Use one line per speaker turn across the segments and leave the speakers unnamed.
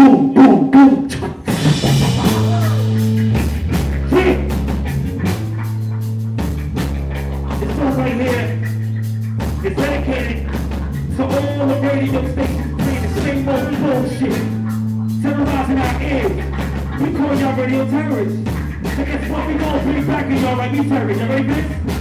boom, boom, boom. Yeah. This song right here is dedicated to all the radio stations playing the same old bullshit. Terrorizing our ears. We call y'all radio terrorists. So guess what? We gonna bring back in y'all like we terrorists. Y'all ready this?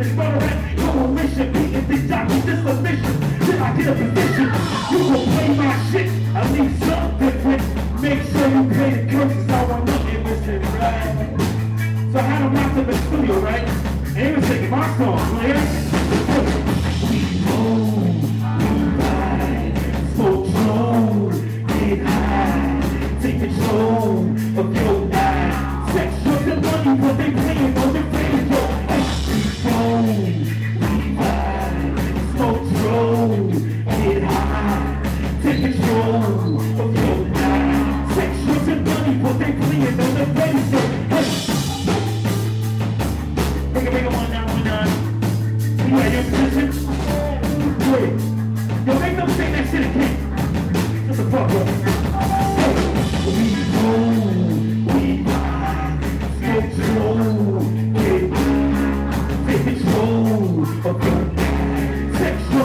At your mission. Beating these jockeys, this a mission. Till I get a position, you gon' play my shit. I need something different. Make sure you pay the curses, I want nothing missing, right? So I had them locked up in the studio, right? And they was singing my song, you? We we ride, get high, take control of your life. Sex, drugs, and money, what they playing on the drugs,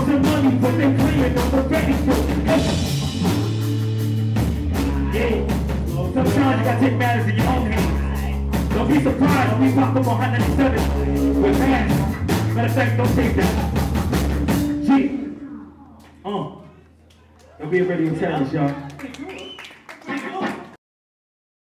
and money, but they playing on the radio. Hey. Gotta take matters in your own hands. Don't be surprised when we pop up on 197 with fans. Matter of fact, don't take that. G. Uh. Don't be a radio terrorist, y'all.